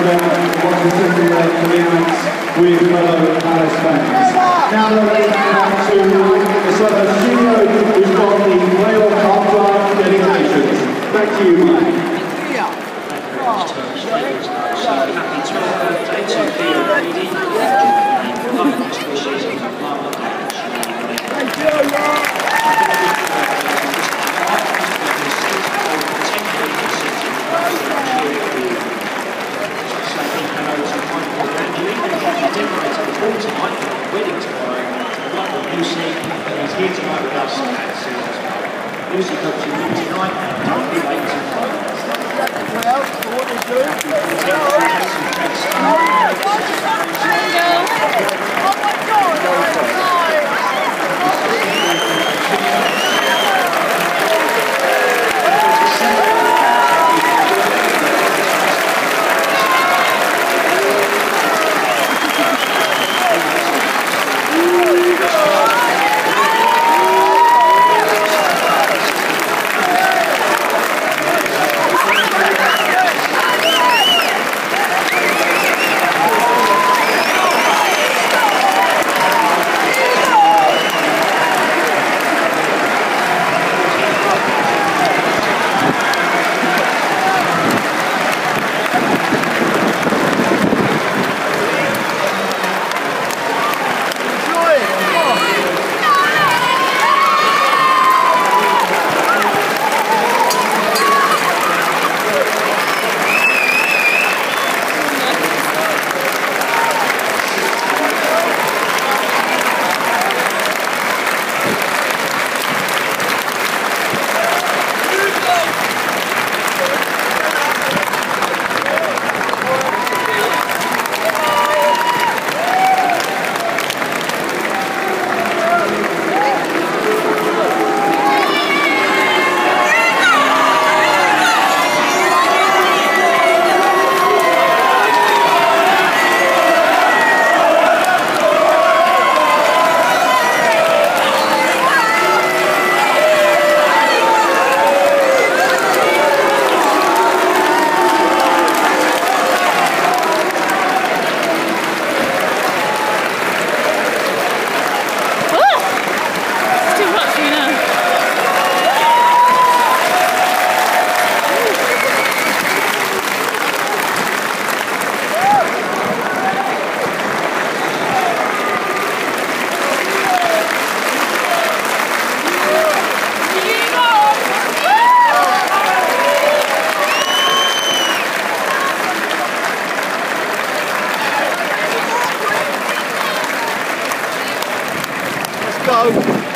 Wimbledon and the to send their with fellow Palace fans. Now, let's to the Southern music up to 99. Oh.